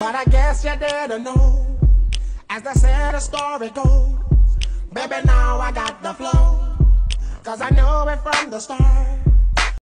But I guess you didn't know. As they say the story goes. Baby, now I got the flow. Cause I know it from the start.